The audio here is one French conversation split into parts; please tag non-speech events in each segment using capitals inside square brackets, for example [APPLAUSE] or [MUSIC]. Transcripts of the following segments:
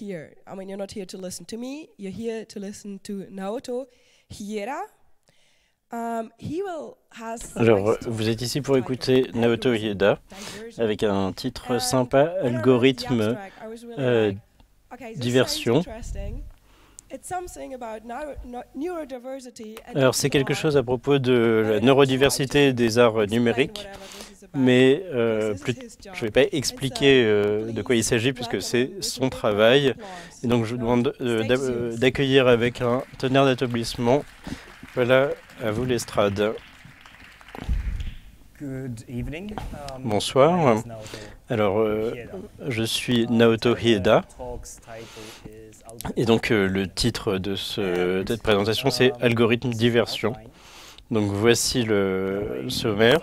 here. I mean, you're not here to listen to me. You're here to listen to Naoto Hiera. Um, he will has Alors, vous êtes ici pour écouter Naoto Hieda avec un titre sympa, Algorithme euh, Diversion. Alors, c'est quelque chose à propos de la neurodiversité des arts numériques, mais euh, plus, je ne vais pas expliquer euh, de quoi il s'agit puisque c'est son travail. Et donc, je vous demande euh, d'accueillir avec un tonnerre d'applaudissements. Voilà, à vous l'estrade. Bonsoir. Alors, euh, je suis Naoto Hieda. Et donc, euh, le titre de ce, cette présentation, c'est Algorithme diversion. Donc, voici le, sommaire.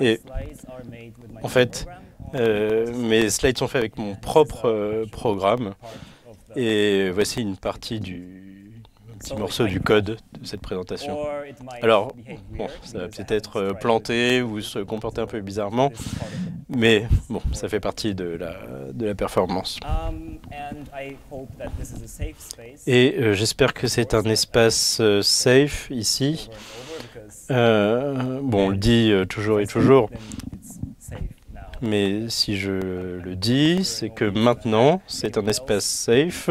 Et en fait, euh, mes slides sont faits avec mon propre programme. Et voici une partie du, petit morceau du code de cette présentation. Alors, ça va peut-être être euh, planté ou se comporter un peu bizarrement, mais bon, ça fait partie de la, performance. Et euh, j'espère que c'est un espace euh, safe ici. bon, on le dit toujours et toujours, mais si je le dis, c'est que maintenant, c'est un espace safe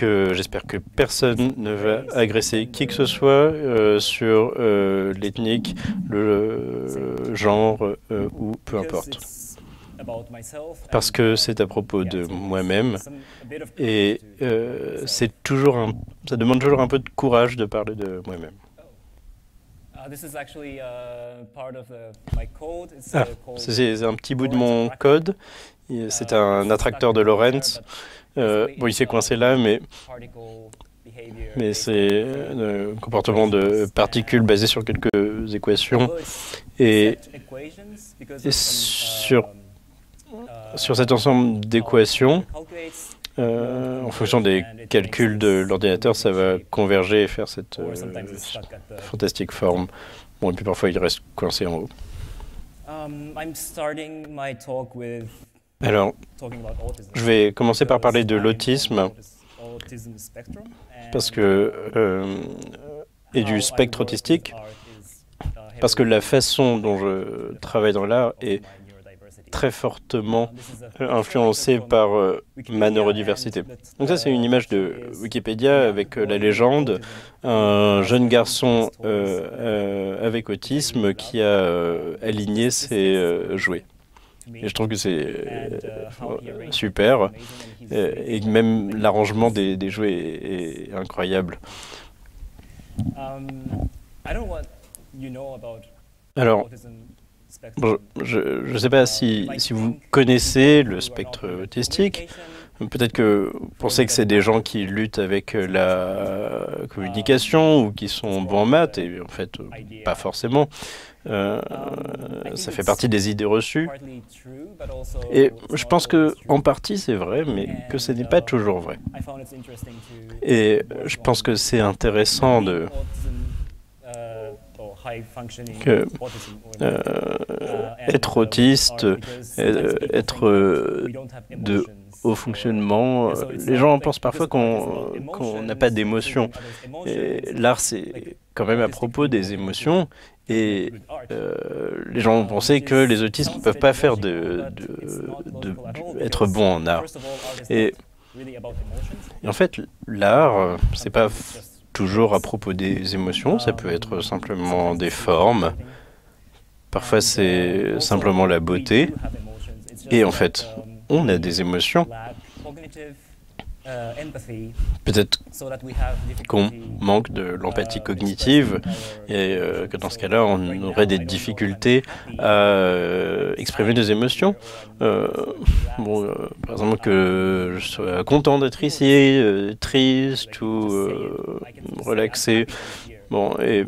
j'espère que personne ne va agresser qui que ce soit euh, sur euh, l'ethnique, le genre euh, ou peu importe. Parce que c'est à propos de moi-même et c'est toujours un, ça demande toujours un peu de courage de parler de moi-même. Ah, c'est un petit bout de mon code. C'est un attracteur de Lorentz. Euh, bon, il s'est coincé là, mais, mais c'est un comportement de particules basé sur quelques équations. Et, sur, sur cet ensemble d'équations, euh, en fonction des calculs de l'ordinateur, ça va converger et faire cette euh, fantastique forme. Bon, et puis parfois il reste coincé en haut. Alors, je vais commencer par parler de l'autisme, parce que euh, et du spectre autistique, parce que la façon dont je travaille dans l'art est très fortement influencée par euh, ma neurodiversité. Donc ça, c'est une image de Wikipédia avec euh, la légende, un jeune garçon avec autisme qui a aligné ses jouets. Et je trouve que c'est euh, super. Et, même l'arrangement des, des, jouets est, incroyable. Alors, je ne sais pas si, vous connaissez le spectre autistique. Peut-être que vous pensez que c'est des gens qui luttent avec la communication ou qui sont bons en maths, et en fait, pas forcément. Euh, ça fait partie des idées reçues. Et je pense que en partie c'est vrai, mais que ce n'est pas toujours vrai. Et je pense que c'est intéressant de que euh, être autiste, être de haut fonctionnement, les gens pensent parfois qu'on n'a pas d'émotions. L'art, c'est quand même à propos des émotions. Et euh, les gens ont pensé que les autistes ne peuvent pas faire de, de, être bons en art. Et, en fait, l'art, c'est pas toujours à propos des émotions, ça peut être simplement des formes. Parfois, c'est simplement la beauté. Et en fait, on a des émotions. Peut-être qu'on manque de l'empathie cognitive et euh, que dans ce cas-là, on aurait des difficultés à euh, exprimer des émotions. Euh, bon, par exemple, que je sois content d'être ici, triste ou relaxé. Bon, et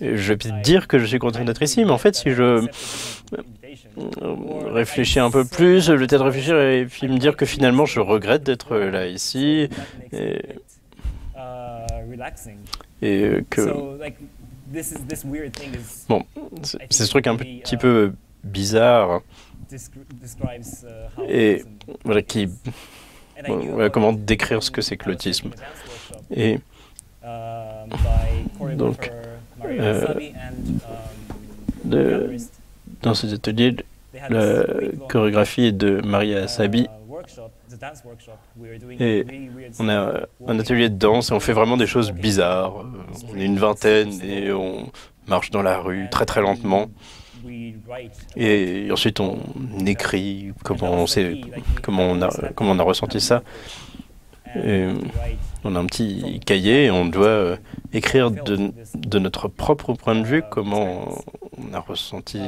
je vais peut-être dire que je suis content d'être ici, mais en fait, si je réfléchis un peu plus, le temps de réfléchir et puis me dire que finalement je regrette d'être là ici et, et que Bon, c'est ce truc un petit peu bizarre et voilà qui voilà, comment décrire ce que c'est que l'autisme. Et donc euh, de, dans ces ateliers la chorégraphie de Maria Sabi et on a un atelier de danse et on fait vraiment des choses bizarres. On est une vingtaine et on marche dans la rue très très lentement. Et ensuite on écrit comment on, sait, comment on, a, comment on a ressenti ça. On a un petit cahier et on doit euh, écrire de, notre propre point de vue comment on a ressenti,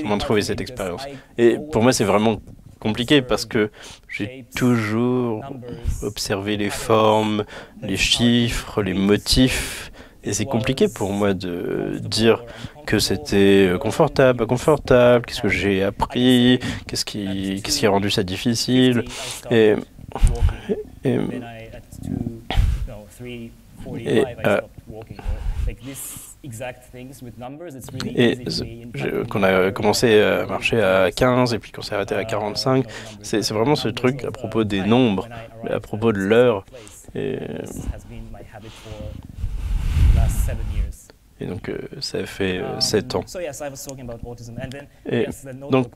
comment trouver cette expérience. Et pour moi, c'est vraiment compliqué parce que j'ai toujours observé les formes, les chiffres, les motifs. Et c'est compliqué pour moi de dire que c'était confortable, pas confortable, qu'est-ce que j'ai appris, qu'est-ce qui, qu'est-ce qui a rendu ça difficile. Et, et, et euh, et qu'on a commencé à marcher à 15 et puis qu'on s'est arrêté à 45, c'est vraiment ce truc à propos des nombres, à propos de l'heure. Et, et donc, euh, ça fait euh, 7 ans. Et donc,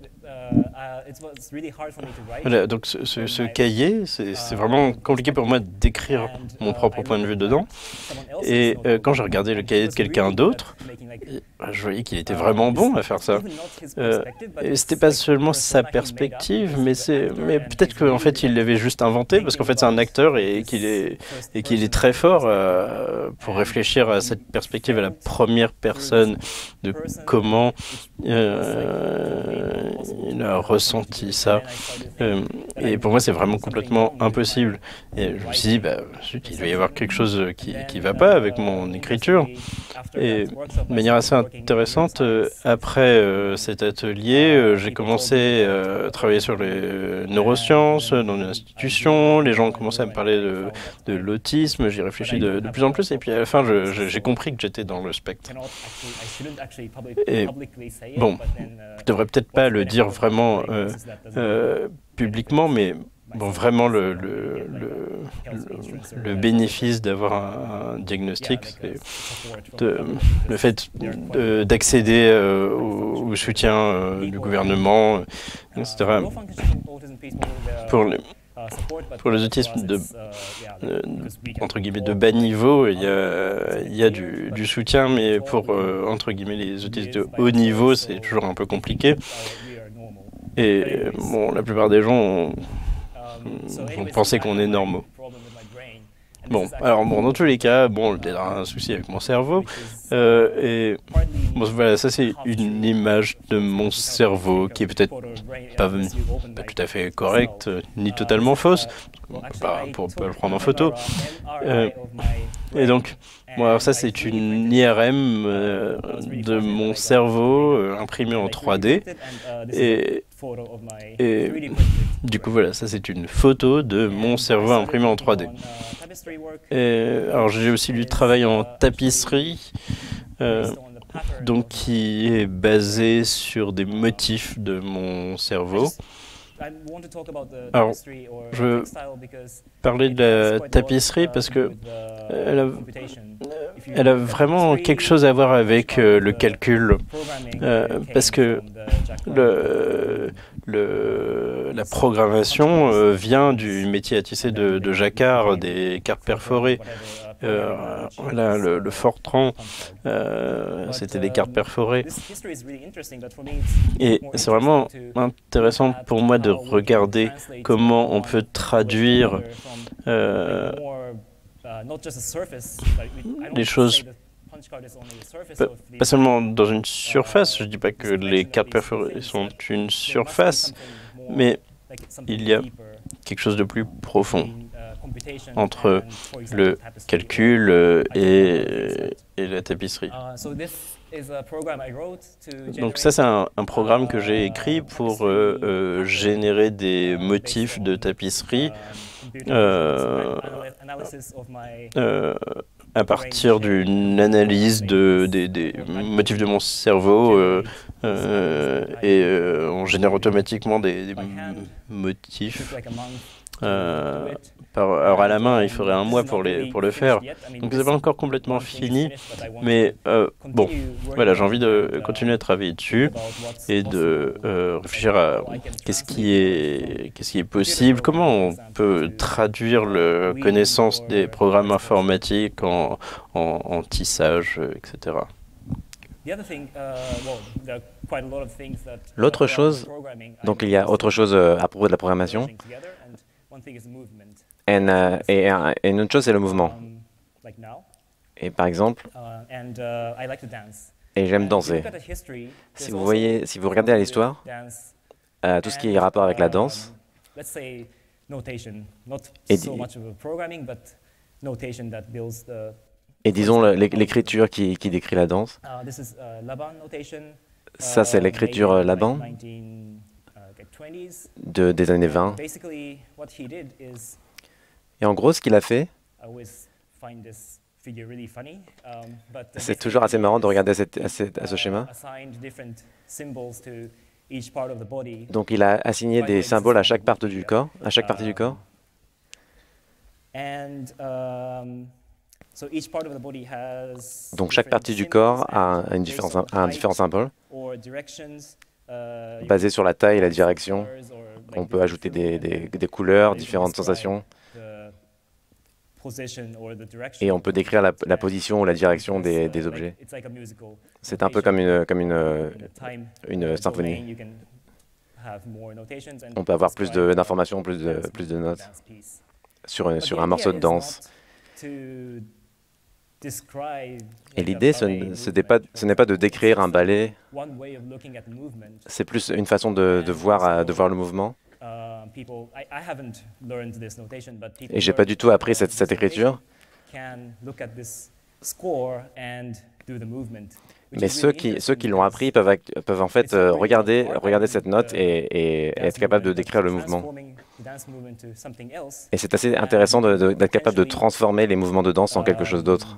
voilà, donc ce, ce, ce cahier, c'est vraiment compliqué pour moi d'écrire mon propre point de vue dedans. Et euh, quand j'ai regardé le cahier de quelqu'un d'autre, je voyais qu'il était vraiment bon à faire ça. Euh, et c'était pas seulement sa perspective, mais c'est, mais peut-être qu'en fait il l'avait juste inventé parce qu'en fait c'est un acteur et qu'il est et qu'il est très fort euh, pour réfléchir à cette perspective à la première personne de comment euh, il a ressenti ça. Euh, et pour moi c'est vraiment complètement impossible. Et je me suis dit, bah, il doit y avoir quelque chose qui qui va pas avec mon écriture. Et de manière assez intéressante. Euh, après euh, cet atelier, euh, j'ai commencé à travailler sur les neurosciences dans une institution. Les gens ont commencé à me parler de, l'autisme. J'y réfléchis de, plus en plus. Et puis à la fin, j'ai compris que j'étais dans le spectre. Bon, je devrais peut-être pas le dire vraiment publiquement, mais bon, vraiment le, le, le, bénéfice d'avoir un, diagnostic, c'est le fait d'accéder euh, au, soutien euh, du gouvernement, etc. Pour les, pour les autismes de, de, entre guillemets de bas niveau, il y a, il y a du, soutien, mais pour euh, entre guillemets les autistes de haut niveau, c'est toujours un peu compliqué. Et bon, la plupart des gens ont, on pensait qu'on est normaux. Bon, alors bon, dans tous les cas, bon, peut-être un souci avec mon cerveau. Euh, et bon, voilà, ça c'est une image de mon cerveau qui est peut-être pas, pas, tout à fait correcte, ni totalement fausse. On peut pas, on peut le prendre en photo. Euh, et donc, alors ça c'est une IRM euh, de mon cerveau euh, imprimée en 3D. Et, du coup, voilà, ça c'est une photo de mon cerveau imprimé en 3D. Et, alors j'ai aussi du travail en tapisserie, euh, donc qui est basé sur des motifs de mon cerveau. Alors, je veux parler de la tapisserie parce que elle a, elle a vraiment quelque chose à voir avec euh, le calcul, euh, parce que le, le, la programmation euh, vient du métier à tisser de, de Jacquard, des cartes perforées. Euh, voilà, le, Fortran, euh, c'était des cartes perforées. Et c'est vraiment intéressant pour moi de regarder comment on peut traduire euh, les choses pas seulement dans une surface, je ne dis pas que les cartes perforées sont une surface, mais il y a quelque chose de plus profond entre le calcul euh, et, et la tapisserie. Donc ça, c'est un, un, programme que j'ai écrit pour euh, euh, générer des motifs de tapisserie euh, euh, à partir d'une analyse de, des, des, motifs de mon cerveau euh, euh, et euh, on génère automatiquement des, des motifs. Euh, par, alors à la main, il faudrait un mois pour, les, pour le faire. Donc c'est pas encore complètement fini, mais euh, bon, voilà, j'ai envie de continuer à travailler dessus et de euh, réfléchir à qu'est-ce qui est qu'est-ce qui est possible, comment on peut traduire la connaissance des programmes informatiques en, en, en tissage, etc. L'autre chose, donc il y a autre chose euh, à propos de la programmation, et, euh, et, et une autre chose c'est le mouvement. Et par exemple, et j'aime danser. Si vous voyez, si vous regardez à l'histoire, euh, tout ce qui est rapport avec la danse, et, di- et disons l'écriture qui, qui décrit la danse, ça c'est l'écriture euh, Laban de, des années 20. Et en gros, ce qu'il a fait, c'est toujours assez marrant de regarder cette- à, cette- à ce schéma. Donc il a assigné des symboles à chaque partie du corps, à chaque partie du corps. Donc chaque partie du corps a un, une différence- a un différent symbole. Basé Basé sur la taille et la direction, on peut ajouter des, des- des couleurs, différentes sensations, et on peut décrire la, la position ou la direction des, des objets. C'est un peu comme une, comme une, euh, une symphonie. On peut avoir plus d'informations, plus de, plus de notes sur un morceau de danse. Et l'idée, ce, n'est pas, de décrire un ballet, c'est plus une façon de, voir, euh, de voir le mouvement. Et j'ai pas du tout appris cette écriture. Mais ceux qui, ceux qui l'ont appris peuvent, peuvent en fait euh, regarder, regarder cette note et, et être capable de décrire le mouvement. Et c'est assez intéressant d'être capable de transformer les mouvements de danse en quelque chose d'autre.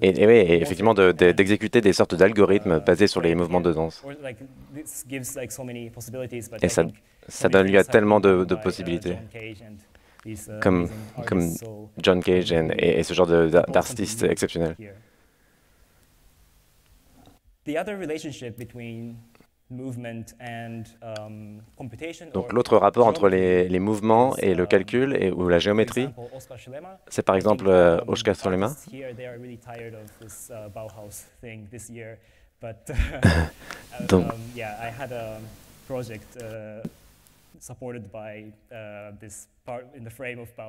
Et, et oui, et effectivement de- de- d'exécuter des sortes d'algorithmes basés sur les mouvements de danse. Et ça, Ça donne lieu à tellement de, de possibilités, comme, John Cage et, ce genre d'artistes exceptionnels. Donc l'autre rapport entre les, les mouvements et le calcul et, ou la géométrie, c'est par exemple euh, Oskar Solema. [LAUGHS] [LAUGHS] Donc-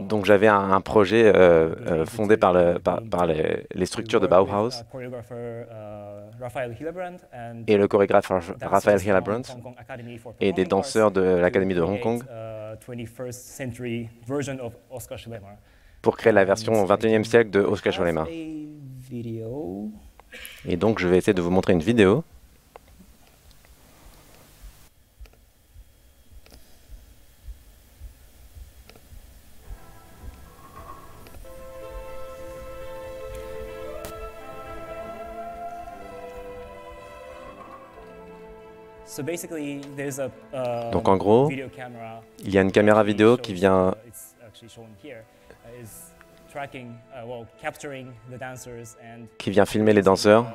Donc j'avais un, un projet euh, euh, fondé par, le, par, par les, les structures de Bauhaus. et le chorégraphe Ra- Raphaël Hillebrandt et des danseurs de l'Académie de Hong Kong. pour créer la version au 21e siècle de Oskar Scholema. Et donc je vais essayer de vous montrer une vidéo. Donc en gros, Il y a une caméra vidéo qui vient qui vient filmer les danseurs.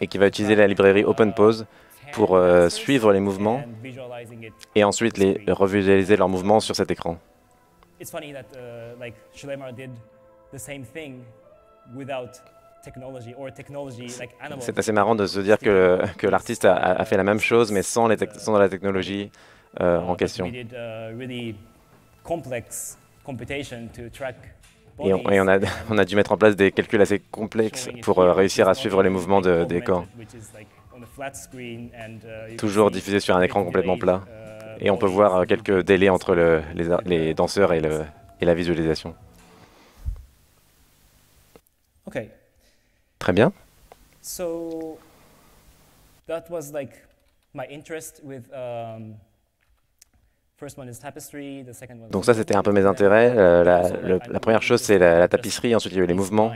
et qui va utiliser la librairie OpenPose pour euh, suivre les mouvements et ensuite les revisualiser leurs mouvements sur cet écran. It's C'est assez marrant de se dire que, que l'artiste a, a fait la même chose mais sans, les tec- sans la technologie euh, Uh, en question. Uh, Et on, et on a, bodies on a dû mettre en place des calculs assez complexes pour euh, réussir à suivre les mouvements de- des corps. uh, Toujours diffusé sur un écran complètement plat. uh, Et on peut voir euh, quelques délais entre le- les, danseurs et, le, et la visualisation. Okay, Très bien. so that was like my interest with um, donc ça, c'était un peu mes intérêts. Euh, la, le, la, première chose, c'est la, la, tapisserie, ensuite il y a eu les mouvements.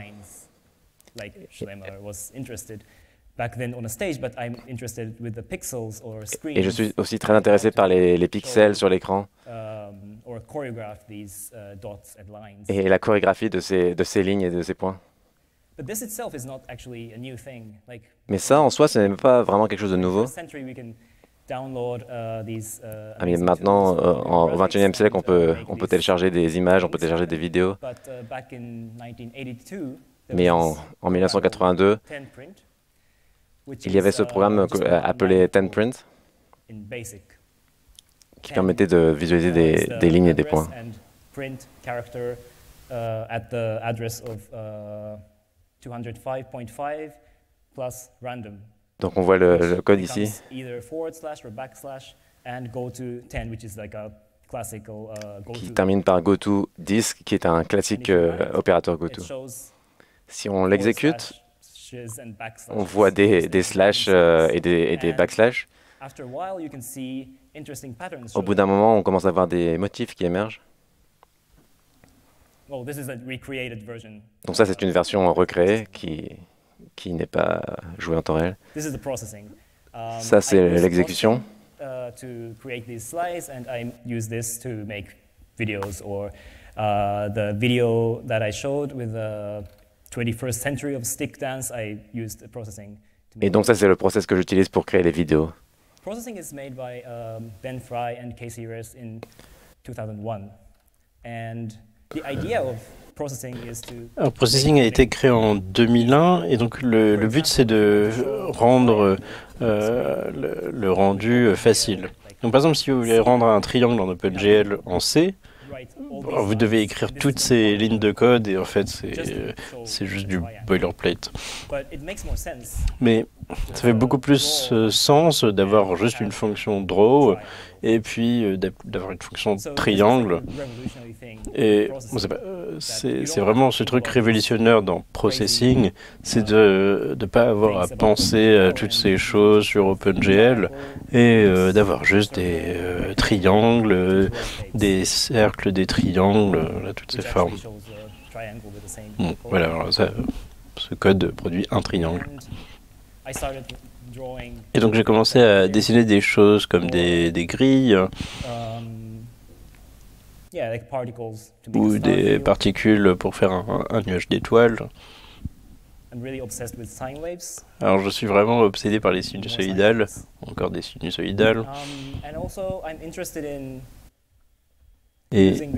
Et je suis aussi très intéressé par les, les pixels sur l'écran et la chorégraphie de ces, de ces lignes et de ces points. Mais ça, en soi, ce n'est pas vraiment quelque chose de nouveau. Uh, uh, ah, mais maintenant, euh, au XXIe siècle, on peut, on peut télécharger des images, on peut télécharger des vidéos. Uh, mais en, en 1982, il y avait ce programme euh, appelé TenPrint qui permettait de visualiser des, des lignes et des points. Donc on voit le, le code ici. qui termine par goto disk, qui est un classique euh, opérateur goto. Si on l'exécute, on voit des, des slash euh, et, des, et des backslash. Au bout d'un moment, on commence à voir des motifs qui émergent. Donc ça, c'est une version recréée qui, qui n'est pas joué en temps réel. Um, Ça, c'est l'exécution. Uh, to create these slides, and I use this to make videos or uh, the video that I showed with the 21st century of stick dance, I used processing. Et donc ça, c'est le process que j'utilise pour créer les vidéos. Processing is made by um, Ben Fry and Casey Reyes in 2001. And the idea of alors, Processing a été créé en 2001 et donc le, but c'est de rendre euh, le, le, rendu facile. Donc par exemple si vous voulez rendre un triangle en OpenGL en C, vous devez écrire toutes ces lignes de code et en fait c'est juste du boilerplate. Mais ça fait beaucoup plus euh, sens d'avoir juste une fonction draw et puis euh, d'avoir une fonction triangle. Et euh, c'est vraiment ce truc révolutionnaire dans processing, c'est de ne pas avoir à penser à toutes ces choses sur OpenGL et d'avoir juste des triangles, des cercles, des triangles, toutes ces formes. voilà, alors ça, ce code produit un triangle. Et donc j'ai commencé à dessiner des choses comme des, des grilles ou des particules pour faire un, un nuage d'étoiles. Alors je suis vraiment obsédé par les sinusoïdales, encore des sinusoïdales. Et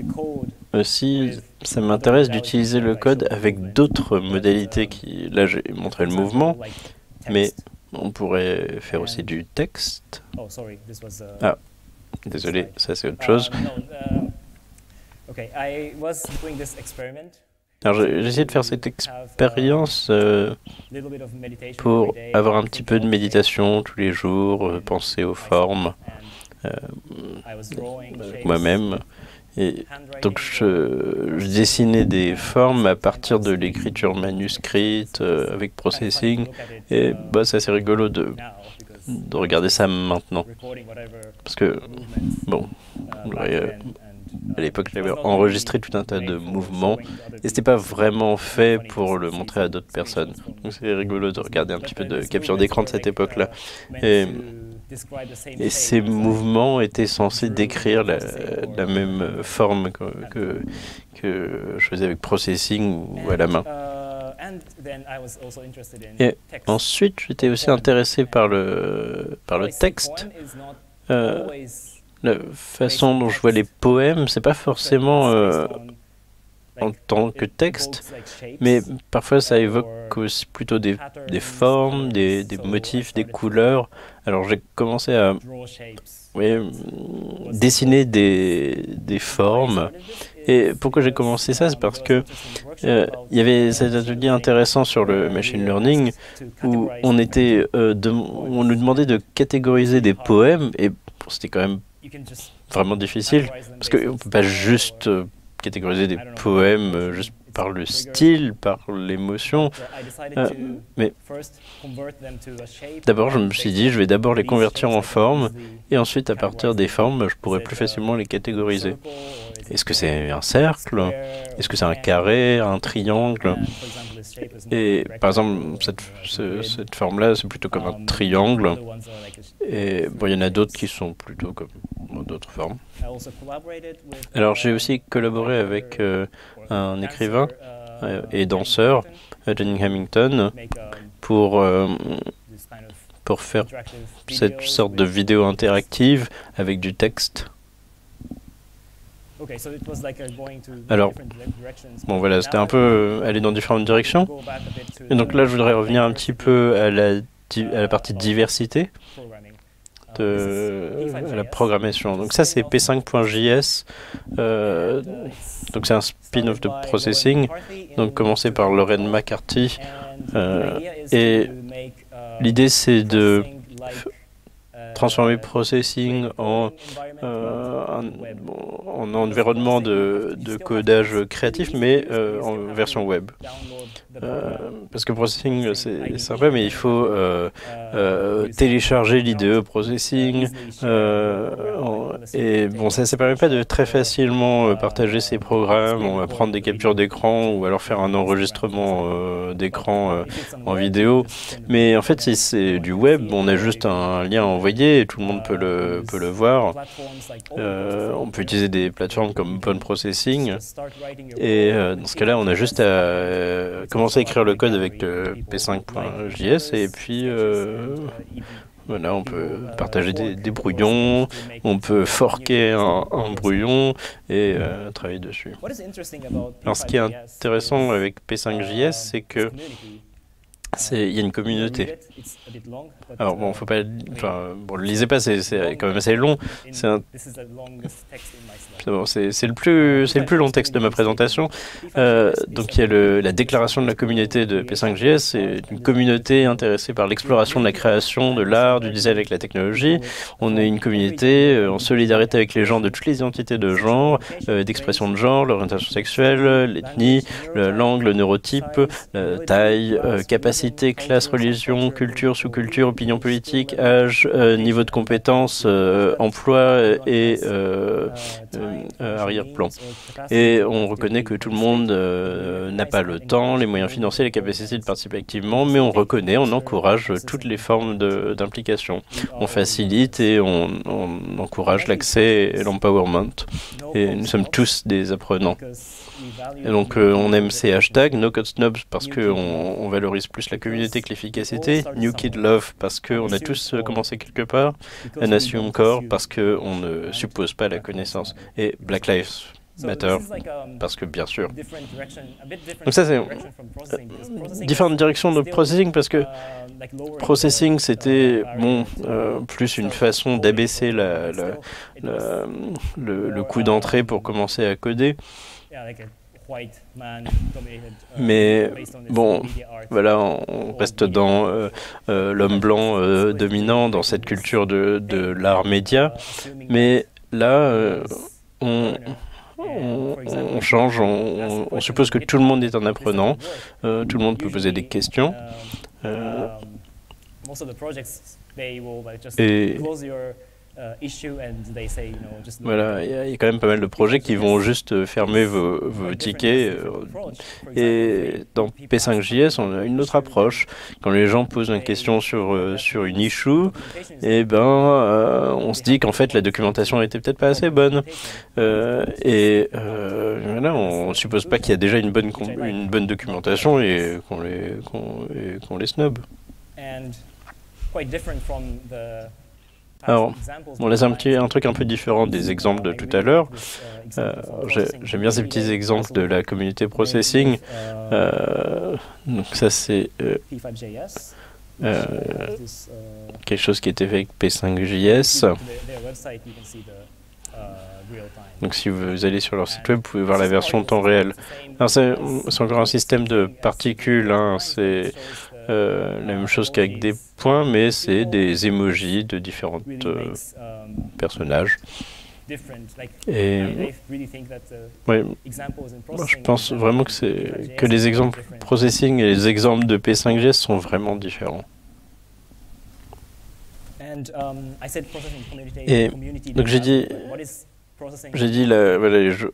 aussi, ça m'intéresse d'utiliser le code avec d'autres modalités qui... Là, j'ai montré le mouvement, mais on pourrait faire aussi du texte. Oh, ah, désolé, ça c'est autre uh, chose. Alors j'ai essayé de faire cette expérience euh, pour avoir un petit peu de méditation tous les jours, euh, penser aux formes euh, moi-même. Et donc je, dessinais des formes à partir de l'écriture manuscrite euh, avec processing et bah, c'est assez rigolo de, de regarder ça maintenant. Parce que, bon, euh, à l'époque j'avais enregistré tout un tas de mouvements et c'était pas vraiment fait pour le montrer à d'autres personnes. Donc c'est rigolo de regarder un petit peu de capture d'écran de cette époque-là. Et et ces mouvements étaient censés décrire la, la même forme que, que, que, je faisais avec Processing ou à la main. Et ensuite, j'étais aussi intéressé par le, par le texte. Euh, la façon dont je vois les poèmes, c'est pas forcément euh, en tant que texte, mais parfois ça évoque aussi plutôt des, des formes, des, des, motifs, des couleurs. Alors j'ai commencé à oui, dessiner des, des formes. Et pourquoi j'ai commencé ça? C'est parce que euh, il y avait cet atelier intéressant sur le machine learning où on était, euh, de, on nous demandait de catégoriser des poèmes et c'était quand même vraiment difficile parce qu'on ne peut pas juste catégoriser des poèmes euh, juste par le style, par l'émotion. Euh, mais d'abord, je me suis dit, je vais d'abord les convertir en forme, et ensuite, à partir des formes, je pourrais plus facilement les catégoriser. Est-ce que c'est un cercle? Est-ce que c'est un carré, un triangle? Et par exemple, cette, forme-là, c'est plutôt comme un triangle. Et bon, il y en a d'autres qui sont plutôt comme d'autres formes. Alors j'ai aussi collaboré avec euh, un écrivain euh, et danseur, Jenny Hamilton, pour, euh, pour faire cette sorte de vidéo interactive avec du texte. Alors, bon voilà, c'était un peu aller dans différentes directions. Et donc là, je voudrais revenir un petit peu à la, à la partie diversité de la programmation. Donc ça, c'est P5.js. Euh, donc c'est un spin-off de processing. Donc commencé par Lorraine McCarthy. Euh, et l'idée, c'est de transformer processing en, euh, en, environnement de, de, codage créatif, mais euh, en version web. Euh, parce que processing, c'est sympa, mais il faut télécharger l'IDE processing. et bon, ça ne permet pas de très facilement partager ces programmes. On va prendre des captures d'écran ou alors faire un enregistrement d'écran en vidéo. Mais en fait, si c'est du web, on a juste un lien et tout le monde peut le, peut le voir. Euh, on peut utiliser des plateformes comme Open Processing. Et euh, dans ce cas-là, on a juste à euh, commencer à écrire le code avec le p5.js et puis voilà, on peut partager des, brouillons, on peut forquer un, un brouillon et travailler dessus. Alors, ce qui est intéressant avec P5JS, c'est que il y a une communauté. Alors bon, faut pas, enfin, bon, le lisez pas, c'est quand même assez long. C'est le plus, c'est le plus long texte de ma présentation. Euh, donc il y a le, la déclaration de la communauté de P5JS, c'est une communauté intéressée par l'exploration de la création, de l'art, du design avec la technologie. On est une communauté euh, en solidarité avec les gens de toutes les identités de genre, euh, d'expression de genre, l'orientation sexuelle, l'ethnie, la langue, le neurotype, la taille, capacité, classe, religion, culture, sous-culture, opinion politique, âge, niveau de compétence, emploi et euh, arrière-plan. Et on reconnaît que tout le monde euh, n'a pas le temps, les moyens financiers, les capacités de participer activement, mais on reconnaît, on encourage toutes les formes d'implication. On facilite et on, encourage l'accès et l'empowerment. Et nous sommes tous des apprenants. Et donc euh, on aime ces hashtags, No Code Snobs parce qu'on on valorise plus la communauté que l'efficacité, New Kid Love parce qu'on a tous commencé quelque part, and Assume Core parce qu'on ne suppose pas la connaissance, et Black Lives Matter, parce que bien sûr. Donc ça c'est euh, différentes directions de processing parce que processing c'était bon euh, plus une façon d'abaisser la, le, le coût d'entrée pour commencer à coder. Mais bon, voilà, on reste dans euh, euh, l'homme blanc dominant dans cette culture de, de l'art média. Mais là, on, on, change, on, suppose que tout le monde est un apprenant, euh, tout le monde peut poser des questions. et voilà, il y, a quand même pas mal de projets qui vont juste euh, fermer vos, tickets. Euh, et dans P5JS, on a une autre approche. Quand les gens posent une question sur, euh, sur une issue, eh ben, on se dit qu'en fait la documentation n'était peut-être pas assez bonne. et voilà, on ne suppose pas qu'il y a déjà une bonne, une bonne documentation et qu'on les, qu'on les snob. Alors, on laisse un, petit, un truc un peu différent des exemples de tout à l'heure. Euh, J'aime bien ces petits exemples de la communauté processing. Euh, donc ça, c'est euh, quelque chose qui était fait avec P5JS. Donc si vous allez sur leur site web, vous pouvez voir la version temps réel. C'est encore un système de particules. Hein, c'est euh, la même chose qu'avec des points, mais c'est des emojis de différents euh, personnages. Et ouais, je pense vraiment que, c'est, que les exemples processing et les exemples de P5G sont vraiment différents. Um, et donc j'ai dit, j'ai dit les,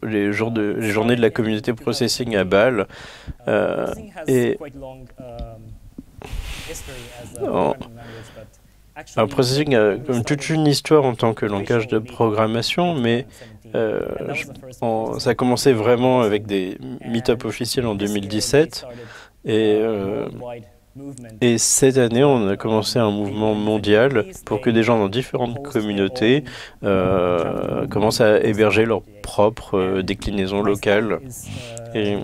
les, jours de, les journées de la communauté processing à Bâle. Euh, et en, Processing a comme toute une histoire en tant que langage de programmation, mais euh, ça a commencé vraiment avec des meet-up officiels en 2017. Et euh, et cette année, on a commencé un mouvement mondial pour que des gens dans différentes communautés euh, commencent à héberger leurs propres euh, déclinaisons locales. Et,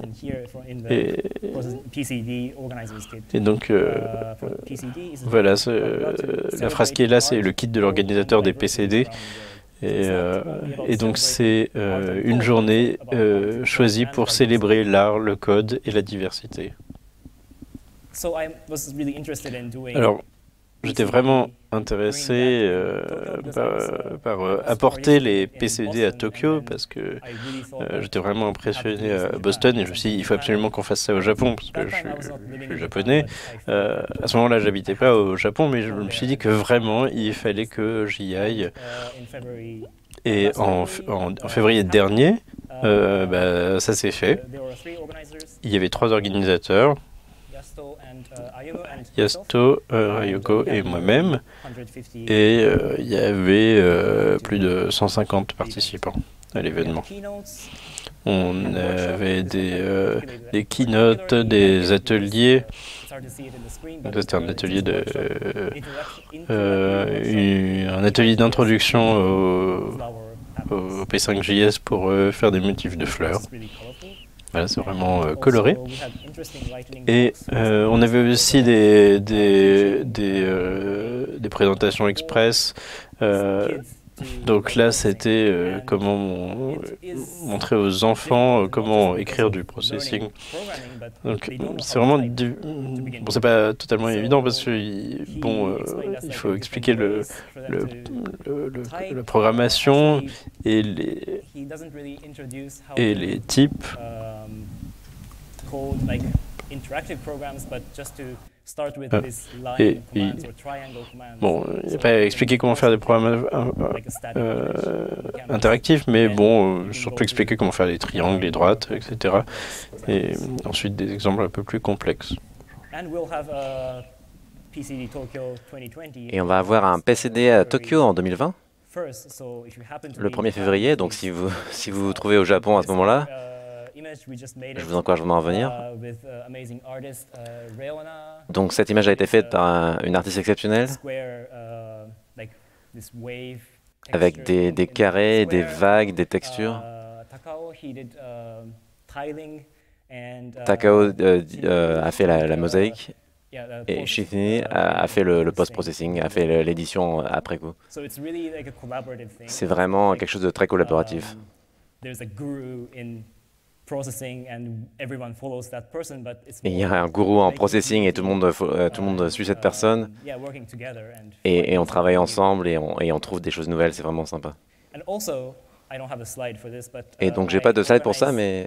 donc, euh, voilà, la phrase qui est là, c'est le kit de l'organisateur des PCD. Et, donc c'est une journée choisie pour célébrer l'art, le code et la diversité. Alors, j'étais vraiment intéressé euh, par, euh, apporter les PCD à Tokyo parce que euh, j'étais vraiment impressionné à Boston et je me suis dit il faut absolument qu'on fasse ça au Japon parce que je suis, japonais. à ce moment-là, j'habitais pas au Japon, mais je me suis dit que vraiment il fallait que j'y aille. Uh, et en, en, février dernier, uh, bah, ça s'est fait. Il y avait trois organisateurs. Yasto, euh, Ryoko et moi-même. Et euh, il y avait euh, plus de 150 participants à l'événement. On avait des, des keynotes, des ateliers. C'était un atelier de un atelier d'introduction au, au, P5JS pour faire des motifs de fleurs c'est vraiment euh, coloré. Et euh, on avait aussi des, des, euh, des présentations express donc là, c'était euh, comment montrer aux enfants euh, comment écrire du processing. Donc c'est vraiment bon, c'est pas totalement évident parce que bon, euh, il faut expliquer le, le, la programmation et les et les types. Et, bon, il n'a pas expliqué comment faire des programmes euh, euh, interactifs, mais bon, euh, surtout expliquer comment faire les triangles, les droites, etc. Et ensuite des exemples un peu plus complexes. Et on va avoir un PCD à Tokyo en 2020, le 1er février. Donc si vous si vous vous trouvez au Japon à ce moment-là, je vous encourage vraiment à venir. Uh, uh, uh, Donc cette image a été faite par une artiste exceptionnelle avec des, des carrés, des vagues, des textures. Takao euh, a fait la, mosaïque et Shifini a, fait le, post-processing, a fait l'édition après coup. C'est vraiment quelque chose de très collaboratif. Et il y a un gourou en processing et tout le monde, euh, tout le monde suit cette personne. Et, on travaille ensemble et on, et on trouve des choses nouvelles, c'est vraiment sympa. Et donc j'ai pas de slide pour ça, mais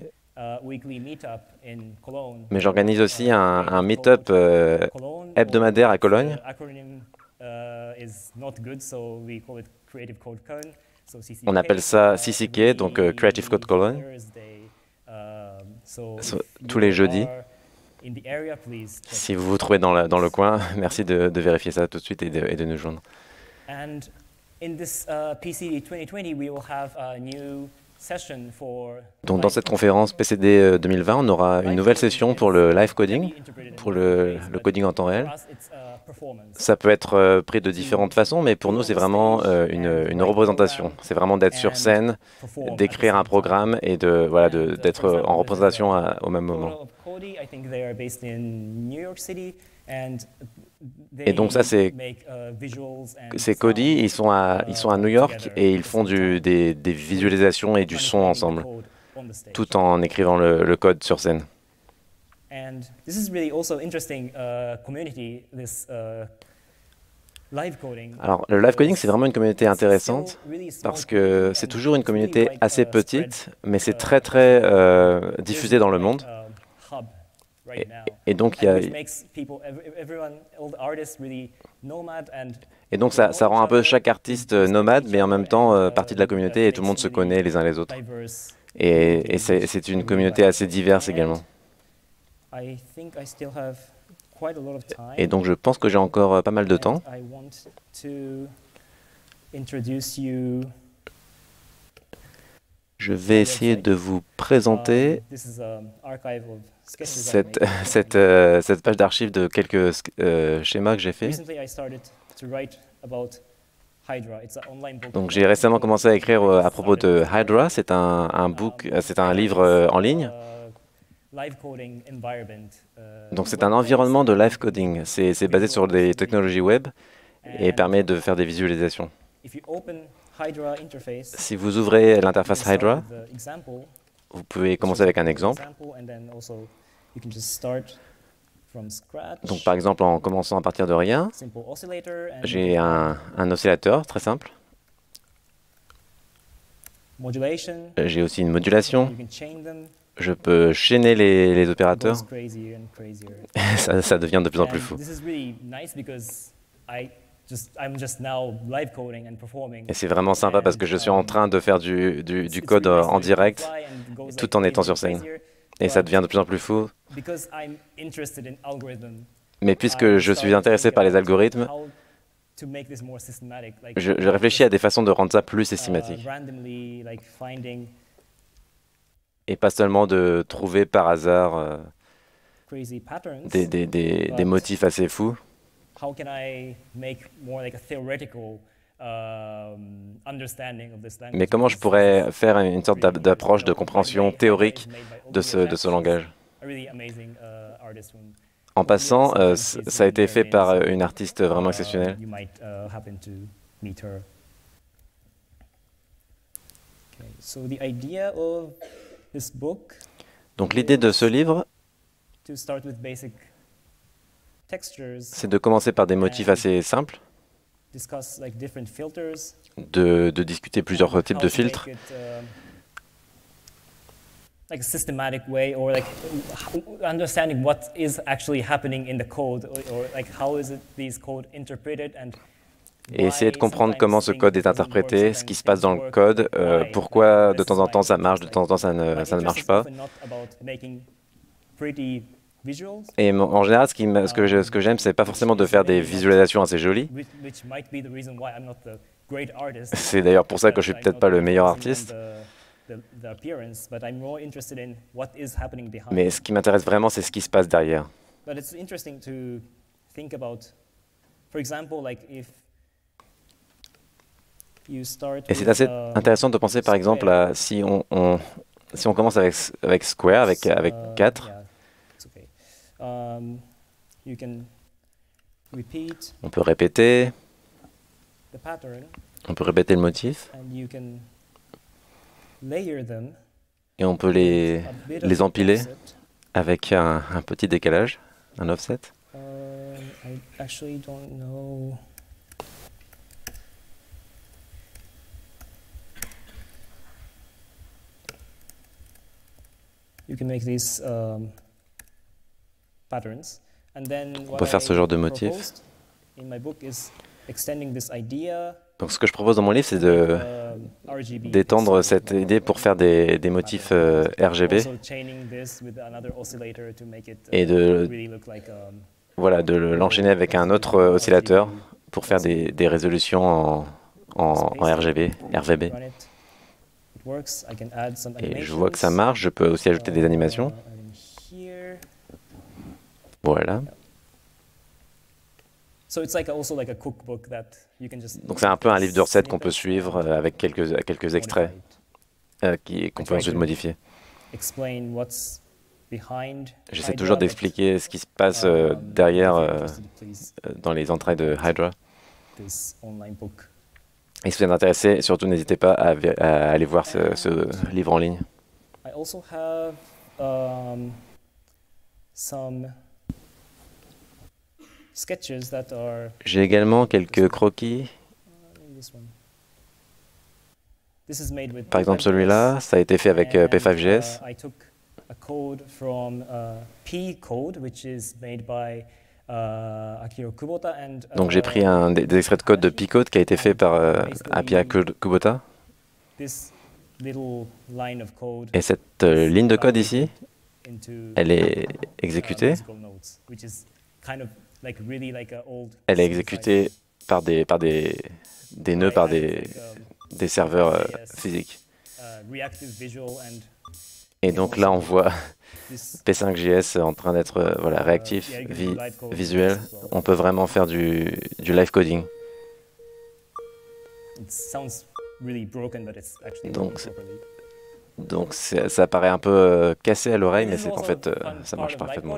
mais j'organise aussi un, un meet-up euh, hebdomadaire à Cologne. On appelle ça CCK, donc euh, Creative Code Cologne tous les jeudis. Si vous vous trouvez dans, dans le coin, [LAUGHS] merci de, vérifier ça tout de suite et de, et de nous joindre. Donc dans cette conférence PCD 2020, euh, on aura une nouvelle session pour le live coding, pour le, le coding en temps réel. Ça peut être euh, pris de différentes façons, mais pour nous, c'est vraiment euh, une, une, représentation. C'est vraiment d'être sur scène, d'écrire un programme et de voilà d'être en représentation au même moment. Et donc ça, c'est c'est Cody, ils sont, à, ils sont à New York et ils font du, des, des, visualisations et du son ensemble, tout en écrivant le, le code sur scène. And this is really also interesting uh, community. This uh, Alors, le live coding, c'est vraiment une communauté intéressante parce que c'est toujours une communauté assez petite, mais c'est très, très euh, diffusé dans le monde. Et, et donc, il y a, et donc ça, ça, rend un peu chaque artiste nomade, mais en même temps euh, partie de la communauté et tout le monde se connaît les uns les autres. Et, et c'est une communauté assez diverse également. Et donc je pense que j'ai encore euh, pas mal de temps. Je vais essayer de vous présenter cette, [LAUGHS] cette, euh, cette page d'archives de quelques euh, schémas que j'ai fait. Donc j'ai récemment commencé à écrire à propos de Hydra. C'est un, un, book, c'est un livre en ligne. Donc c'est un environnement de live coding. C'est basé sur des technologies web et permet de faire des visualisations. Si vous ouvrez l'interface Hydra, vous pouvez commencer avec un exemple. Donc par exemple, en commençant à partir de rien, j'ai un, un, oscillateur très simple. J'ai aussi une modulation. Je peux chaîner les, les opérateurs. [LAUGHS] ça, ça, devient de plus en plus fou. Et c'est vraiment sympa parce que je suis en train de faire du, du, du code en direct tout en étant sur scène. Et ça devient de plus en plus fou. Mais puisque je suis intéressé par les algorithmes, je, je réfléchis à des façons de rendre ça plus uh, systématique. Et pas seulement de trouver par hasard euh, des, des, des, des motifs assez fous. Mais comment je pourrais faire une sorte d'approche de compréhension théorique de ce, de ce langage? Uh, En passant, euh, ça a été fait par euh, une artiste vraiment uh, exceptionnelle. Donc l'idée de ce livre, c'est de commencer par des motifs assez simples, de, de discuter plusieurs types de filtres, et essayer de comprendre comment ce code est interprété, ce qui se passe dans le code, euh, pourquoi de temps en temps ça marche, de temps en temps ça ne, ne marche pas. Et en général, ce, que je, ce j'aime, c'est pas forcément de faire des visualisations assez jolies. C'est d'ailleurs pour ça que je suis peut-être pas le meilleur artiste. Mais ce qui m'intéresse vraiment, c'est ce qui se passe derrière. Et c'est assez intéressant de penser, par exemple, à si on, on si on commence avec, avec Square, avec, avec 4, Um, on peut répéter. On peut répéter le motif. Et on peut les, les empiler avec un, un petit décalage, un offset. You can make these um, on peut faire ce genre de motif. Donc ce que je propose dans mon livre, c'est de d'étendre cette idée pour faire des, des motifs euh, RGB et de voilà de l'enchaîner avec un autre oscillateur pour faire des, des résolutions en, en, en RGB, RVB. Et je vois que ça marche. Je peux aussi ajouter des animations. Voilà. Donc c'est un peu un livre de recettes qu'on peut suivre euh, avec quelques, quelques extraits euh, qu'on peut ensuite modifier. J'essaie toujours d'expliquer ce qui se passe euh, um, derrière euh, dans les entrailles de Hydra. Et si vous êtes intéressé, surtout n'hésitez pas à, à, aller voir ce, ce, livre en ligne. I also have, um, some J'ai également quelques croquis. Par exemple, celui-là, ça a été fait avec P5GS. Donc j'ai pris un, des, extraits de code de P-Code qui a été fait par uh, Apia Kubota. Et cette euh, ligne de code ici, elle est exécutée. Elle est exécutée par des, par des, des nœuds, par des, des serveurs euh, physiques. Et donc là, on voit P5JS en train d'être euh, voilà, réactif, visuel. On peut vraiment faire du, du live coding. Donc, donc ça paraît un peu euh, cassé à l'oreille, mais c'est en fait, euh, ça marche parfaitement.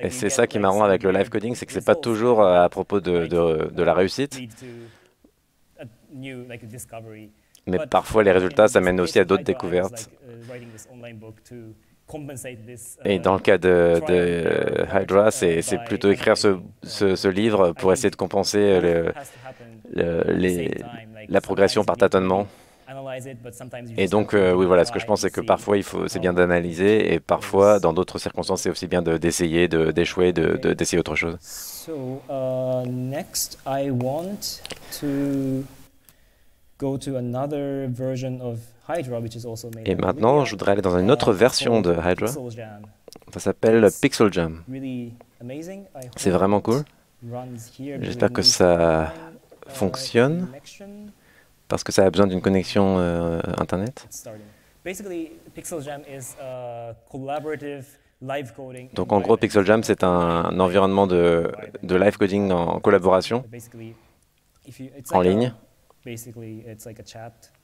Et c'est ça qui est marrant avec le live coding, c'est que c'est pas toujours à propos de, de, de la réussite. Mais parfois, les résultats, ça mène aussi à d'autres découvertes. Uh, Et dans le cas de, de Hydra, c'est plutôt écrire ce, ce, livre pour essayer de compenser le, les, la progression par tâtonnement. Et donc, euh, oui, voilà, ce que je pense, c'est que parfois, c'est bien d'analyser, et parfois, dans d'autres circonstances, c'est aussi bien d'essayer, de, d'échouer, de, d'essayer autre chose. Uh, next, I want to et maintenant, je voudrais aller dans une autre version de Hydra. Ça s'appelle Pixel Jam. C'est vraiment cool. J'espère que ça fonctionne parce que ça a besoin d'une connexion euh, Internet. Donc en gros, Pixel Jam, c'est un, environnement de, de live coding en collaboration, en ligne.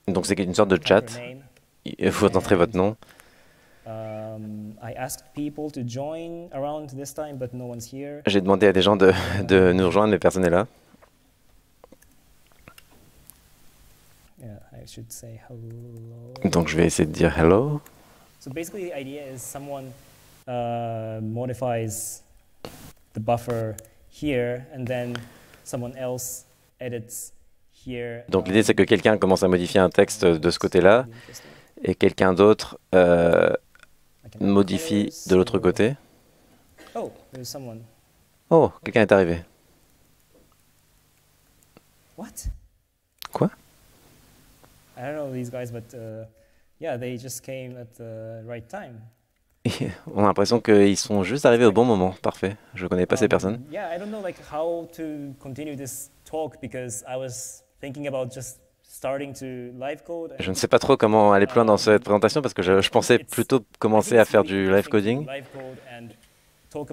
Donc c'est une sorte de chat. Il faut entrer votre nom. J'ai demandé à des gens de, de nous rejoindre, mais personne n'est là. Donc je vais essayer de dire hello. So basically the idea is someone uh, modifies the buffer here and then someone else edits donc l'idée c'est que quelqu'un commence à modifier un texte de ce côté-là et quelqu'un d'autre euh, modifie de l'autre côté. Oh, quelqu'un est arrivé. Quoi? On a l'impression qu'ils sont juste arrivés au bon moment. Parfait. Je ne connais pas ces um, personnes. Je ne sais pas trop comment aller plus loin dans cette présentation parce que je, pensais plutôt commencer à faire du live coding. Oh,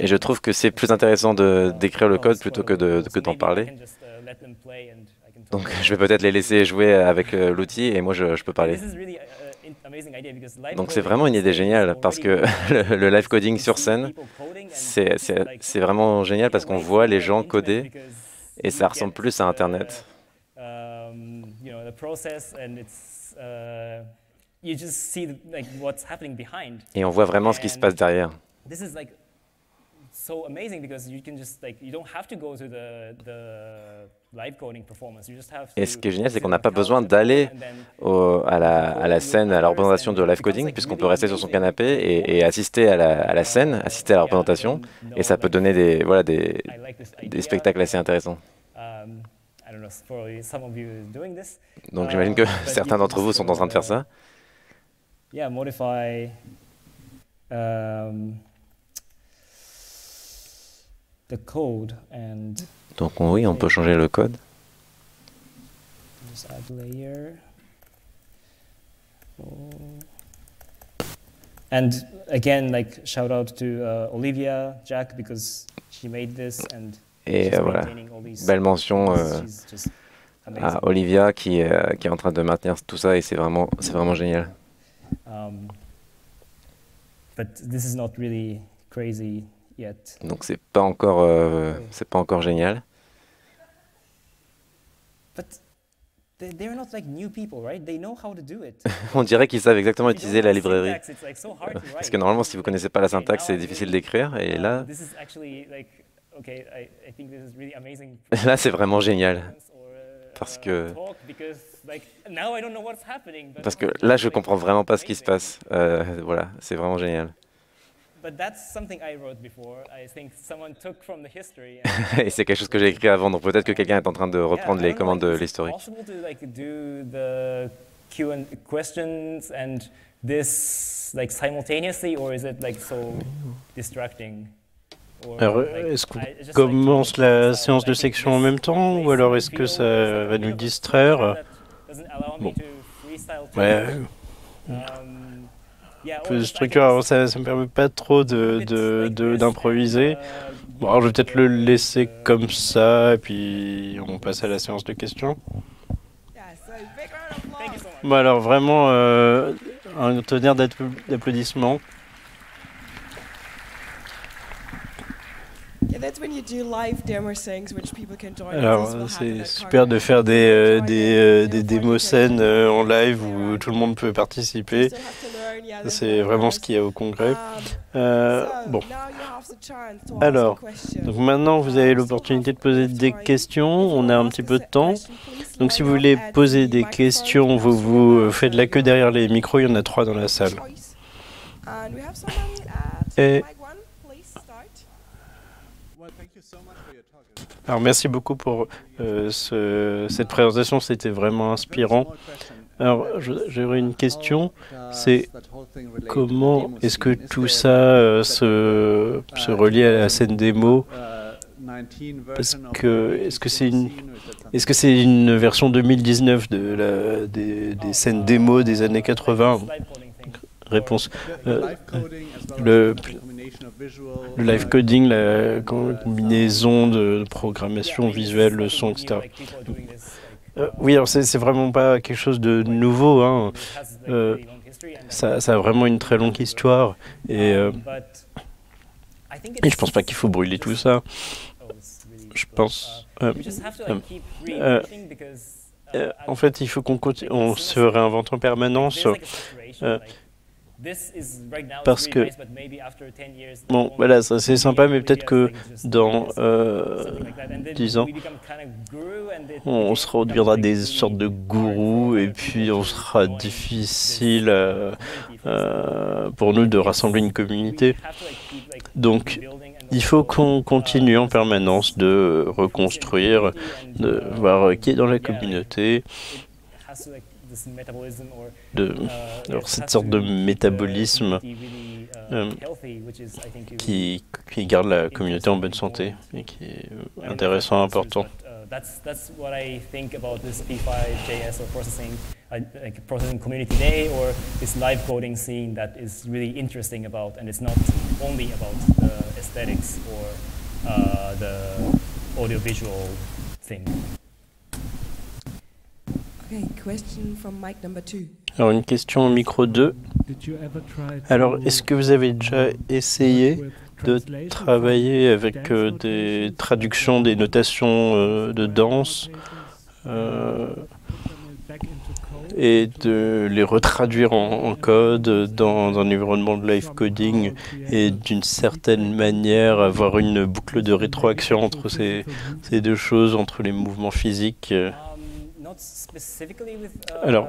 Et je trouve que c'est plus intéressant de d'écrire le code plutôt que d'en que parler. Uh, Donc je vais peut-être les laisser jouer avec euh, l'outil et moi je, je peux parler. Donc c'est vraiment une idée géniale parce que [LAUGHS] le live coding sur scène, c'est vraiment génial parce qu'on voit les gens coder et ça ressemble plus à Internet. Et on voit vraiment ce qui se passe derrière. Et ce qui est génial, c'est qu'on n'a pas besoin d'aller à la, à la scène, à la représentation de live coding, puisqu'on peut rester sur son canapé et, assister à la, à la, scène, assister à la représentation, et ça peut donner des, voilà, des, des spectacles assez intéressants. Donc j'imagine que [LAUGHS] certains d'entre vous sont en train de faire ça. Donc oui, on peut changer le code. And again, like shout out to uh, Olivia, Jack, because she made this, and et euh, voilà, belle mention euh, à Olivia qui, euh, qui est en train de maintenir tout ça et c'est vraiment, c'est vraiment génial. Um, but this is not really crazy donc c'est pas encore euh, c'est pas encore génial. On dirait qu'ils savent exactement utiliser la librairie. [LAUGHS] Parce que normalement, si vous ne connaissez pas la syntaxe, c'est difficile d'écrire. Et là, là, c'est vraiment génial. Parce que, parce que là, je comprends vraiment pas ce qui se passe. Euh, voilà, c'est vraiment génial. Et c'est quelque chose que j'ai écrit avant, donc peut-être que quelqu'un est en train de reprendre les commandes de l'historique. Alors, est-ce qu'on commence la séance de section en même temps ou alors est-ce que ça va nous distraire? Bon. Ouais. Peu de structure, ça ne me permet pas trop d'improviser. De, d'improviser. bon, alors je vais peut-être le laisser comme ça, et puis on passe à la séance de questions. Bon, alors vraiment, euh, un tonnerre d'applaudissements. Alors, c'est super de faire des, euh, des, euh, des démos scènes euh, en live où tout le monde peut participer. C'est vraiment ce qu'il y a au congrès. Um, bon. Alors, donc maintenant vous avez l'opportunité de poser des questions. On a un petit peu de temps. Donc si vous voulez poser des questions, vous vous faites la queue derrière les micros. Il y en a trois dans la salle. Et Alors merci beaucoup pour euh, ce, cette présentation, c'était vraiment inspirant. Alors j'aurais une question, c'est comment est-ce que tout ça euh, se, se relie à la scène démo Parce que est-ce que c'est une est-ce que c'est une version 2019 de des, des scènes démo des années 80 Réponse. Euh, le, le live coding, la combinaison de programmation visuelle, le son, etc. Euh, oui, alors c'est vraiment pas quelque chose de nouveau. Hein. Euh, ça, ça, a vraiment une très longue histoire et, euh, et je pense pas qu'il faut brûler tout ça. Je pense. Euh, euh, en fait, il faut qu'on on se réinvente en permanence. Parce que, bon, voilà, c'est sympa, mais peut-être que dans euh, 10 ans, on se redeviendra des sortes de gourous et puis on sera difficile euh, euh, pour nous de rassembler une communauté. Donc, il faut qu'on continue en permanence de reconstruire, de voir qui est dans la communauté, de uh, alors, cette sorte de métabolisme euh, qui, qui garde la communauté en bonne santé et qui est intéressant, important. That's, that's what I think about this P5JS or processing, uh, like processing community day or this live coding scene that is really interesting about, and it's not only about the aesthetics or uh, the audiovisual thing. Alors une question au micro 2. Alors est-ce que vous avez déjà essayé de travailler avec euh, des traductions, des notations euh, de danse euh, et de les retraduire en, code dans un environnement de live coding et d'une certaine manière avoir une boucle de rétroaction entre ces, ces deux choses, entre les mouvements physiques Alors,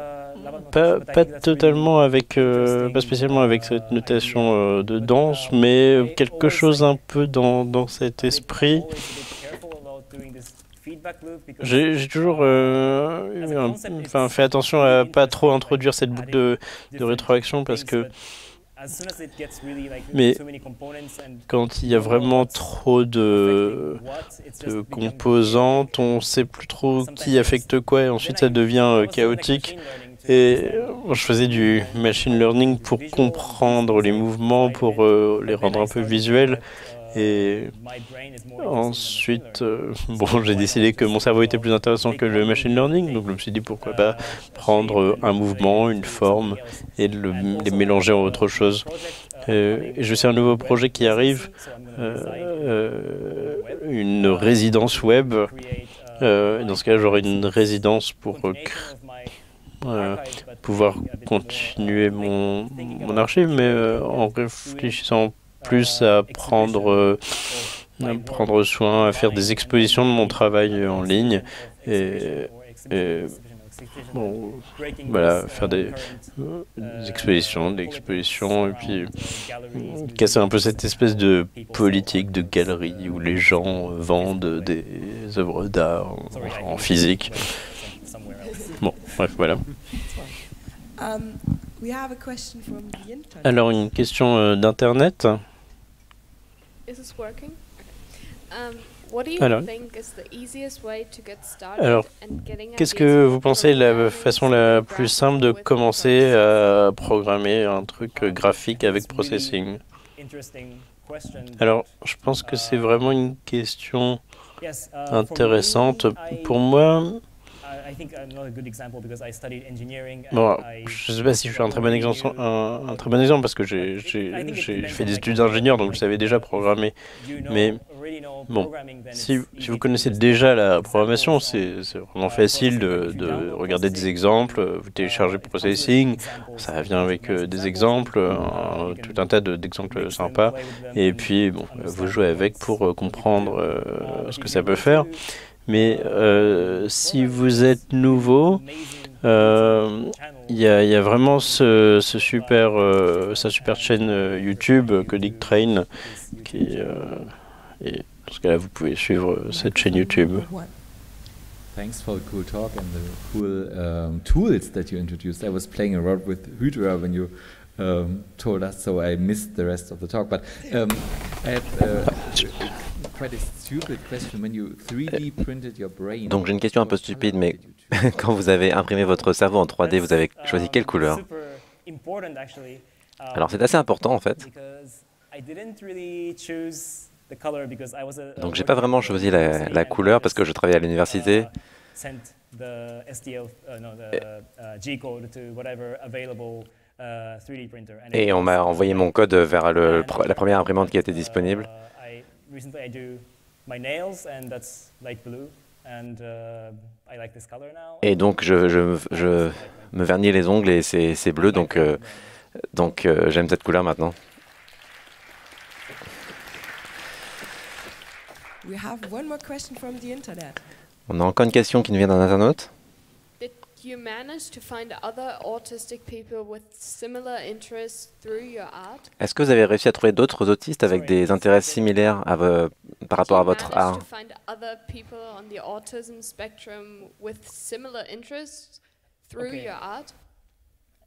pas, pas totalement avec, euh, pas spécialement avec cette uh, notation euh, de danse, mais quelque chose un peu dans, dans cet esprit. J'ai toujours euh, enfin, fait attention à pas trop introduire cette boucle de, de rétroaction parce que mais quand il y a vraiment trop de, de composantes, on ne sait plus trop qui affecte quoi et ensuite ça devient euh, chaotique. Et je faisais du machine learning pour comprendre les mouvements, pour euh, les rendre un peu visuels. Et ensuite, euh, [LAUGHS] bon, j'ai décidé que mon cerveau était plus intéressant que le machine learning, donc je me suis dit pourquoi pas prendre un mouvement, une forme et le, les mélanger en autre chose. Euh, je sais un nouveau projet qui arrive, euh, une résidence web Euh, dans ce cas, j'aurai une résidence pour euh, pouvoir continuer mon, mon archive, mais en réfléchissant plus à prendre, à prendre soin, à faire des expositions de mon travail en ligne et, et bon, voilà, faire des, des, expositions, des expositions, et puis casser un peu cette espèce de politique de galerie où les gens vendent des œuvres d'art en, en, physique. Bon, bref, voilà. Alors, une question euh, d'Internet. Alors, alors qu'est-ce que vous pensez la façon la plus simple de commencer à programmer un truc graphique avec processing? Alors, je pense que c'est vraiment une question intéressante. Pour moi, Bon, je ne sais pas si je suis un très bon exemple, un, un très bon exemple parce que j'ai fait des études d'ingénieur, donc je savais déjà programmer. Mais bon, si, si vous connaissez déjà la programmation, c'est vraiment facile de, de, regarder des exemples. Vous téléchargez Processing, ça vient avec euh, des exemples, un, tout un tas d'exemples sympas. Et puis, bon, vous jouez avec pour euh, comprendre euh, ce que ça peut faire. Mais euh, si vous êtes nouveau, euh, il y, y, a vraiment ce, ce super, euh, sa super chaîne euh, YouTube, Codic Train, qui, euh, et dans ce cas-là, vous pouvez suivre cette chaîne YouTube. Thanks for the cool talk and the cool um, tools that you introduced. I was playing around with Hydra when you um, told us, so I missed the rest of the talk. But um, I have uh, donc j'ai une question un peu stupide, mais [LAUGHS] quand vous avez imprimé votre cerveau en 3D, vous avez choisi quelle couleur? Alors c'est assez important en fait. Donc j'ai pas vraiment choisi la, couleur parce que je travaillais à l'université. Et on m'a envoyé mon code vers la première imprimante qui était disponible. Recently I do my nails and that's light blue and uh, I like this color now. Et donc je, je, je me vernis les ongles et c'est bleu donc euh, donc euh, j'aime cette couleur maintenant. We have one more question from the internet. On a encore une question qui nous vient d'un internaute. You manage to find other autistic people with similar interests through your art? Est-ce que vous avez réussi à trouver d'autres autistes avec des intérêts similaires à par rapport à votre art? To find other people on the autism spectrum with similar interests through Okay. your art?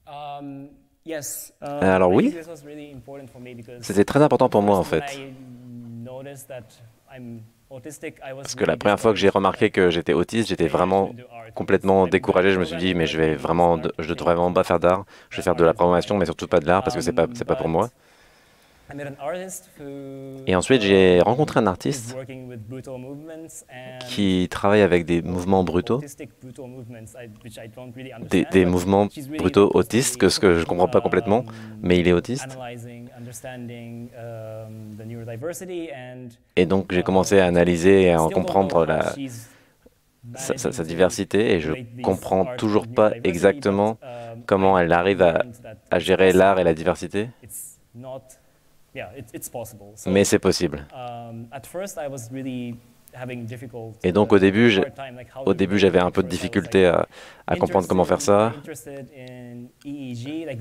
Um, yes. uh, Alors I oui. think this was really important for me because C'était très important pour moi en fait. I noticed that I'm Parce que la première fois que j'ai remarqué que j'étais autiste, j'étais vraiment complètement découragé. Je me suis dit, mais je vais vraiment, je ne devrais vraiment pas faire d'art. Je vais faire de la programmation, mais surtout pas de l'art parce que c'est pas, c'est pas pour moi. Et ensuite, uh, j'ai rencontré un is artiste qui travaille avec des mouvements brutaux, des, mouvements brutaux autistes, que ce que je comprends pas complètement, um, mais il est autiste. um, Et donc, j'ai commencé à analyser et à en comprendre la, sa, diversité et je these comprends toujours pas exactement um, comment elle arrive à, gérer l'art et la diversité, mais c'est possible. um, at first I was really having difficult, Et donc, au uh, début, Au début, j'avais un peu de difficulté à, à comprendre comment faire ça.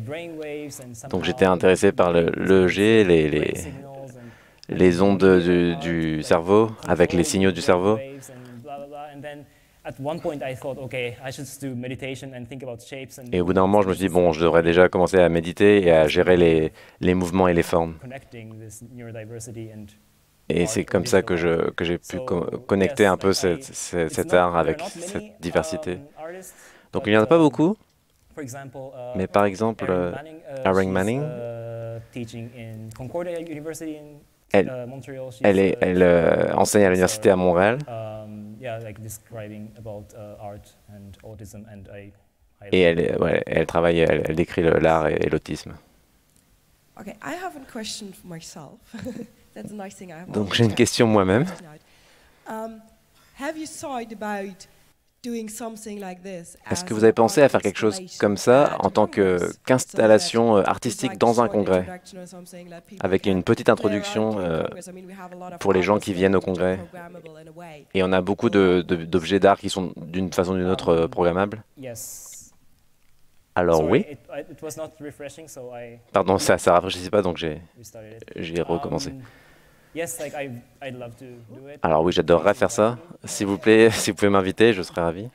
brainwaves, and Donc j'étais intéressé par le l'EEG, les, brain les, and- les ondes du, du cerveau, avec les signaux du cerveau. Waves and blah, blah, blah. And then at one point I thought, okay, I should just do meditation and think about shapes and Et au bout d'un moment, je me suis dit, bon, je devrais déjà commencer à méditer et à gérer les, les mouvements et les formes. connecting this neurodiversity and Et c'est comme ça que je que j'ai pu co- connecter un peu cette- cette- cet art avec cette diversité. Donc il n'y en a pas beaucoup, mais par exemple, Erin Manning, elle, elle, est, elle euh, enseigne à l'université à Montréal et elle, est- ouais, elle travaille, elle, elle décrit l'art et, et l'autisme. Okay, I have a question for myself. [LAUGHS] That's a nice thing I have. Donc j'ai une question moi-même. Um, Est-ce que vous avez pensé à faire quelque chose comme ça en tant qu'installation euh, artistique dans un congrès, avec une petite introduction euh, pour les gens qui viennent au congrès. Et on a beaucoup d'objets d'art qui sont d'une façon ou d'une autre euh, programmables. Alors oui. Pardon, ça ne rafraîchissait pas, donc j'ai recommencé. Alors oui, j'adorerais faire ça. S'il vous plaît, [LAUGHS] si vous pouvez m'inviter, je serais ravi.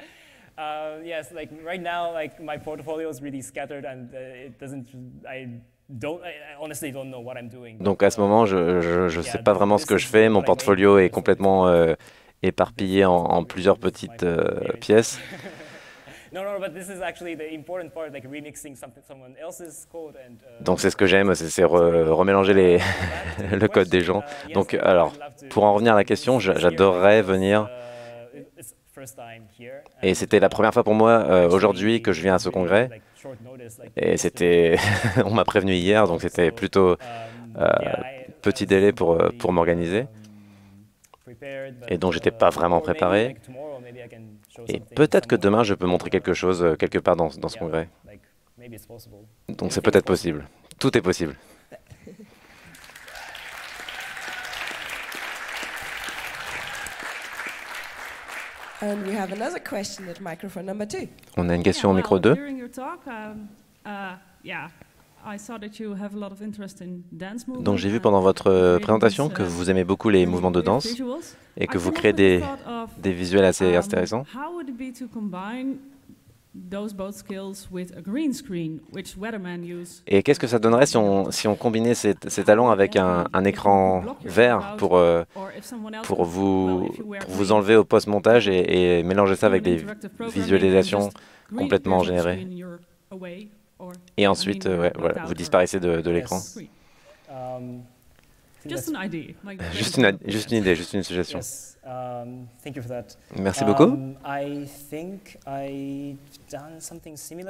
Donc à ce moment, je ne sais pas vraiment ce que je fais. Mon portfolio est complètement euh, éparpillé en, plusieurs petites euh, pièces. [LAUGHS] Donc c'est ce que j'aime, c'est remélanger les [LAUGHS] le code des gens. Uh, Donc alors, pour en revenir à la question, j'adorerais venir. Uh, Et c'était la première fois pour moi euh, aujourd'hui que je viens à ce congrès. Et c'était, [LAUGHS] on m'a prévenu hier, donc c'était plutôt um, euh, petit délai pour, euh, pour m'organiser. Um, Et donc j'étais pas vraiment préparé. Et peut-être que demain, je peux montrer quelque chose euh, quelque part dans, dans ce congrès. Donc c'est peut-être possible. Tout est possible. [LAUGHS] On a une question au micro 2. Donc j'ai vu pendant votre euh, présentation que vous aimez beaucoup les mouvements de danse et que vous créez des, des visuels assez um, intéressants. Et qu'est-ce que ça donnerait si on, si on combinait ces, ces talents avec un, un écran vert pour, euh, pour, vous, pour vous enlever au post-montage et, et mélanger ça avec des visualisations complètement générées? Et ensuite, euh, voilà, vous disparaissez de, de l'écran. Um, [LAUGHS] juste une, juste une idée, juste une suggestion. Um, Merci beaucoup. Um,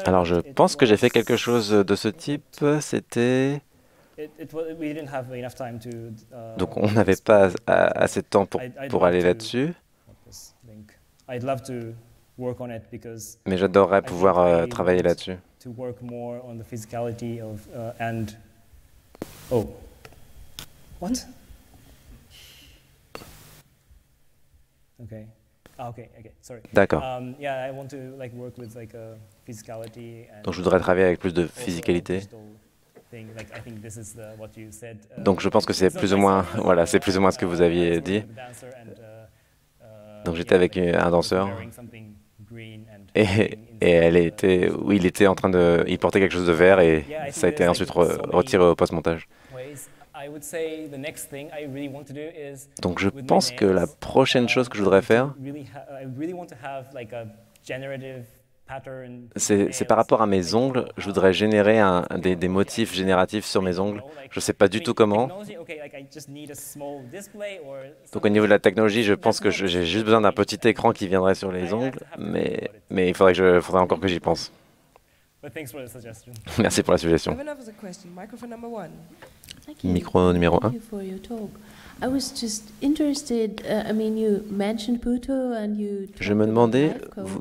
Alors, je pense que j'ai fait quelque chose de ce type. C'était... Donc, on n'avait pas assez de temps pour, pour aller là-dessus. Mais j'adorerais pouvoir euh, travailler là-dessus to work more on the physicality of uh, and oh what? Okay. Ah, okay okay sorry. D'accord. Um, yeah I want to like work with like a physicality and donc je voudrais travailler avec plus de physicalité. uh, donc je pense que c'est plus ou moins voilà c'est plus ou moins ce que vous aviez dit. uh, donc j'étais avec un danseur et, et elle était, oui, il était en train de, il portait quelque chose de vert et ça a été ensuite retiré au post-montage. Donc je pense que la prochaine chose que je voudrais faire, c'est par rapport à mes ongles. Je voudrais générer un, des, des, motifs génératifs sur mes ongles. Je ne sais pas du tout comment. Donc au niveau de la technologie, je pense que j'ai juste besoin d'un petit écran qui viendrait sur les ongles, mais, mais il faudrait, que je, faudrait encore que j'y pense. [LAUGHS] Merci pour la suggestion. Micro numéro 1. Je me demandais, vous,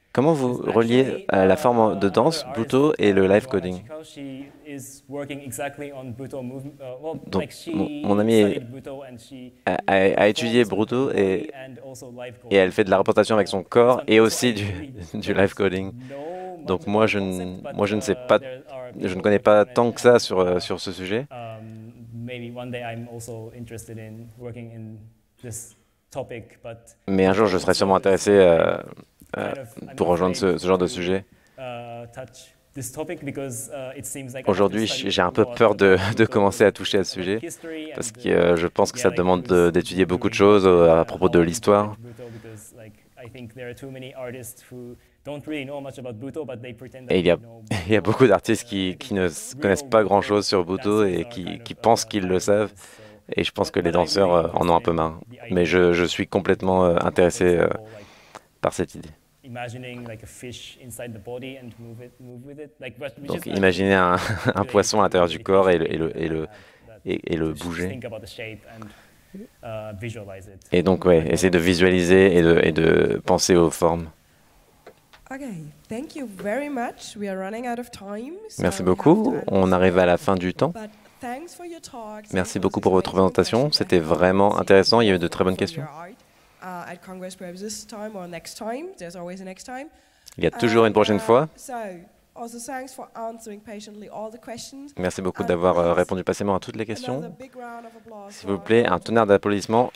Comment vous reliez à la forme de danse Bhutto et le live coding Donc, mon, ami a, a, étudié Bhutto et, et elle fait de la représentation avec son corps et aussi du, [LAUGHS] du live coding. Donc moi je, ne, moi, je ne sais pas, je ne connais pas tant que ça sur, euh, sur ce sujet. Mais un jour, je serai sûrement intéressé euh, euh, pour rejoindre ce, ce, genre de sujet. Aujourd'hui, j'ai un peu peur de, de, commencer à toucher à ce sujet, parce que je pense que ça demande d'étudier beaucoup de choses à propos de l'histoire. Et il y a, [LAUGHS] il y a beaucoup d'artistes qui, qui, ne connaissent pas grand-chose sur Bhutto et qui, qui pensent qu'ils le savent. Et je pense que les danseurs euh, en ont un peu marre. Mais je, je suis complètement euh, intéressé euh, par cette idée. Donc imaginez un, [LAUGHS] un poisson à l'intérieur du corps et le, et le, et le, et, et le bouger. Et donc, ouais, essayer de visualiser et de, et de penser aux formes. Merci beaucoup. On arrive à la fin du temps. Merci beaucoup pour votre présentation. C'était vraiment intéressant. Il y a eu de très bonnes questions. Il y a toujours une prochaine fois. Merci beaucoup d'avoir euh, répondu patiemment à toutes les questions. S'il vous plaît, un tonnerre d'applaudissements